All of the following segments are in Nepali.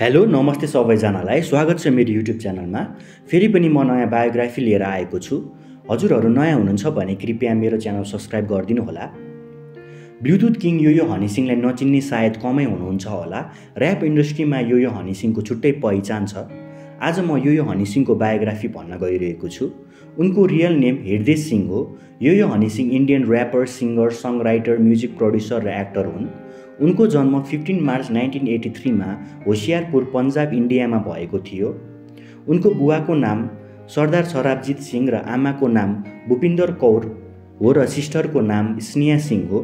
हेलो नमस्ते सबैजनालाई। स्वागत छ मेरो युट्युब च्यानलमा। फेरि पनि म नयाँ बायोग्राफी लिएर आएको छु। हजुरहरू नयाँ हुनुहुन्छ भने कृपया मेरो च्यानल सब्सक्राइब गरिदिनु होला। ब्लुटुथ किङ यो यो हनी सिंहलाई नचिन्ने सायद कमै हुनुहुन्छ होला। ऱ्याप इन्डस्ट्रीमा यो यो हनी सिंहको छुट्टै पहिचान छ। आज म यो यो हनी सिंहको बायोग्राफी भन्न गइरहेको छु। उनको रियल नेम हृदय सिंह हो। Yo Yo Honey Singh Indian rapper singer songwriter music producer र एक्टर हुन्। उनको जन्म फिफ्टिन मार्च नाइन्टिन एटी थ्रीमा होसियारपुर पन्जाब इन्डियामा भएको थियो। उनको बुवाको नाम सरदार सराबजित सिंह र आमाको नाम भूपिन्दर कौर हो र सिस्टरको नाम स्नेहा सिंह हो।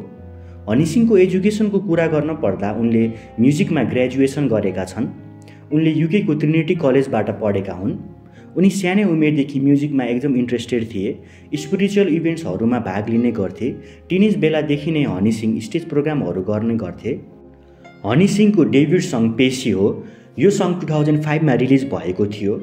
हनी सिंहको एजुकेसनको कुरा गर्न पर्दा उनले म्युजिकमा ग्रेजुएसन गरेका छन्। उनले युकेको ट्रिनिटी कलेजबाट पढेका हुन्। उनी सानै उमेरदेखि म्युजिकमा एकदम इन्ट्रेस्टेड थिए। स्पिरिचुअल इभेन्ट्सहरूमा भाग लिने गर्थे। टिनेज बेलादेखि नै हनी सिंह स्टेज प्रोग्रामहरू गर्ने गर्थे। हनी सिंहको डेब्युट सङ्ग पेसी हो। यो सङ्ग टु थाउजन्ड फाइभमा रिलिज भएको थियो।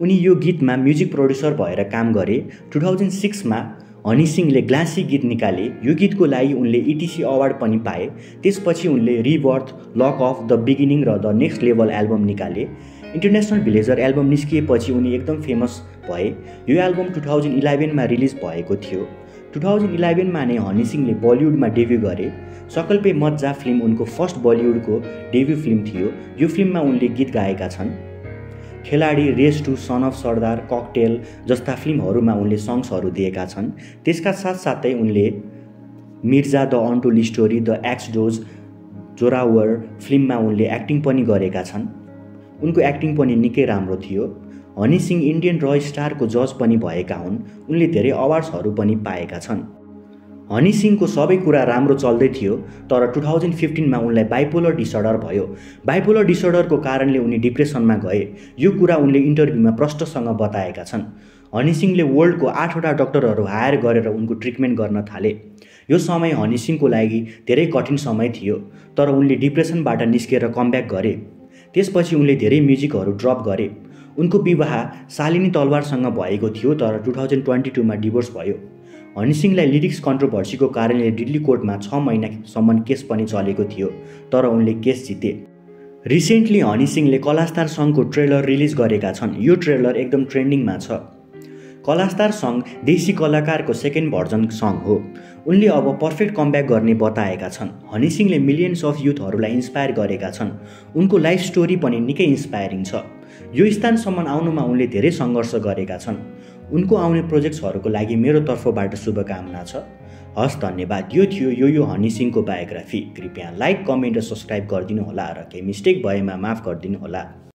उनी यो गीतमा म्युजिक प्रड्युसर भएर काम गरे। टु थाउजन्ड सिक्समा हनी सिंहले ग्लासी गीत निकाले। यो गीतको लागि उनले इटिसी अवार्ड पनि पाए। त्यसपछि उनले rebirth luck of the beginning र द नेक्स्ट लेभल एल्बम निकाले। इन्टरनेसनल भिलेजर एल्बम निस्किएपछि उनी एकदम फेमस भए। यो एल्बम टु थाउजन्ड इलेभेनमा रिलिज भएको थियो। टु थाउजन्ड इलेभेनमा नै हनी सिंहले बलिउडमा डेब्यु गरे। सकल्पे मज्जा फिल्म उनको फर्स्ट बलिउडको डेब्यु फिल्म थियो। यो फिल्ममा उनले गीत गाएका छन्। खेलाडी race two son of Sardar cocktail जस्ता फिल्महरूमा उनले सङ्ग्सहरू दिएका छन्। त्यसका साथसाथै उनले Mirza the untold story the Xpose Zorawar फिल्ममा उनले एक्टिङ पनि गरेका छन्। उनको एक्टिङ पनि निकै राम्रो थियो। हनी सिंह इन्डियन र स्टारको जज पनि भएका हुन्। उनले धेरै अवार्ड्सहरू पनि पाएका छन्। हनी सिंहको सबै कुरा राम्रो चल्दै थियो तर टु थाउजन्ड फिफ्टिनमा उनलाई बाइपोलर डिसअर्डर भयो। बाइपोलर डिसअर्डरको कारणले उनी डिप्रेसनमा गए। यो कुरा उनले इन्टरभ्यूमा प्रष्टसँग बताएका छन्। हनी सिंहले वर्ल्डको आठवटा डक्टरहरू हायर गरेर उनको ट्रिटमेन्ट गर्न थाले। यो समय हनी सिंहको लागि धेरै कठिन समय थियो तर उनले डिप्रेसनबाट निस्केर कमब्याक गरे। त्यसपछि उनले धेरै म्युजिकहरू ड्रप गरे। उनको विवाह शालिनी तलवारसँग भएको थियो तर टु थाउजन्ड ट्वेन्टी टूमा डिभोर्स भयो। हनी सिंहलाई लिरिक्स कन्ट्रोभर्सीको कारणले दिल्ली कोर्टमा छ महिनासम्म केस पनि चलेको थियो तर उनले केस जिते। रिसेन्टली हनी सिंहले कलास्तार सङ्घको ट्रेलर रिलिज गरेका छन्। यो ट्रेलर एकदम ट्रेन्डिङमा छ। कलास्तार सङ्ग देशी कलाकारको सेकेन्ड भर्जन सङ्ग हो। उनले अब पर्फेक्ट कमब्याक गर्ने बताएका छन्। हनी सिंहले मिलियन्स अफ युथहरूलाई इन्सपायर गरेका छन्। उनको लाइफ स्टोरी पनि निकै इन्सपायरिङ छ। यो स्थानसम्म आउनुमा उनले धेरै सङ्घर्ष गरेका छन्। उनको आउने प्रोजेक्ट्सहरूको लागि मेरो तर्फबाट शुभकामना छ। हस् धन्यवाद। यो थियो यो यो हनी सिंहको बायोग्राफी कृपया लाइक कमेन्ट र सब्सक्राइब गरिदिनु होला र केही मिस्टेक भएमा माफ गरिदिनु होला